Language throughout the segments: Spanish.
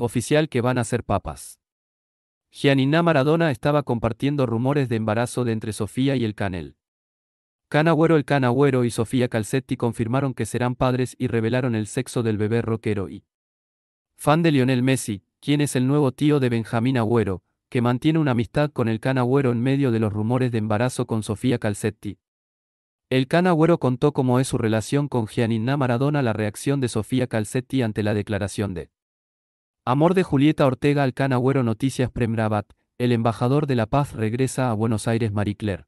Oficial que van a ser papas. Gianina Maradona estaba compartiendo rumores de embarazo de entre Sofía y el Canel. Canagüero el Canagüero y Sofía Calcetti confirmaron que serán padres y revelaron el sexo del bebé rockero y fan de Lionel Messi, quien es el nuevo tío de Benjamín Agüero, que mantiene una amistad con el Canagüero en medio de los rumores de embarazo con Sofía Calcetti. El Canagüero contó cómo es su relación con Gianina Maradona la reacción de Sofía Calcetti ante la declaración de Amor de Julieta Ortega al Canagüero Noticias Premrabat, el embajador de la paz regresa a Buenos Aires Marie Claire.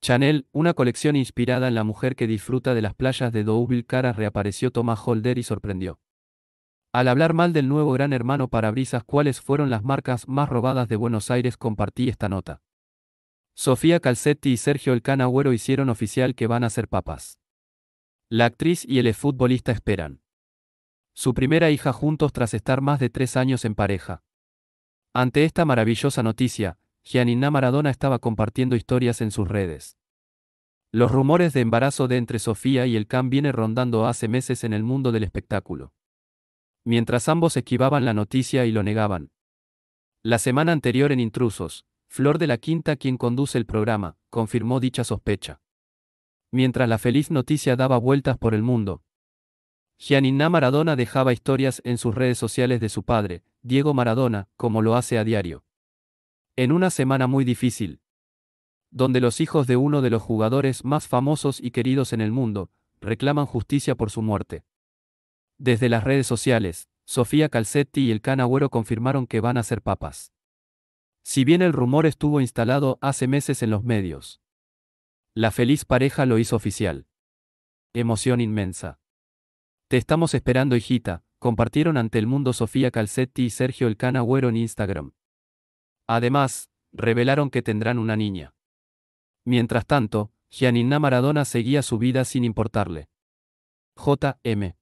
Chanel, una colección inspirada en la mujer que disfruta de las playas de Deauville Caras reapareció Thomas Holder y sorprendió. Al hablar mal del nuevo gran hermano parabrisas cuáles fueron las marcas más robadas de Buenos Aires compartí esta nota. Sofía Calcetti y Sergio El Canagüero hicieron oficial que van a ser papas. La actriz y el exfutbolista esperan. Su primera hija juntos tras estar más de tres años en pareja. Ante esta maravillosa noticia, Gianina Maradona estaba compartiendo historias en sus redes. Los rumores de embarazo de entre Sofía y el Can viene rondando hace meses en el mundo del espectáculo. Mientras ambos esquivaban la noticia y lo negaban. La semana anterior en Intrusos, Flor de la Quinta, quien conduce el programa, confirmó dicha sospecha. Mientras la feliz noticia daba vueltas por el mundo, Gianina Maradona dejaba historias en sus redes sociales de su padre, Diego Maradona, como lo hace a diario. En una semana muy difícil, donde los hijos de uno de los jugadores más famosos y queridos en el mundo, reclaman justicia por su muerte. Desde las redes sociales, Sofía Calcetti y el Can Agüero confirmaron que van a ser papas. Si bien el rumor estuvo instalado hace meses en los medios. La feliz pareja lo hizo oficial. Emoción inmensa. Te estamos esperando, hijita, compartieron ante el mundo Sofía Calcetti y Sergio El Can Agüero en Instagram. Además, revelaron que tendrán una niña. Mientras tanto, Gianina Maradona seguía su vida sin importarle. J.M.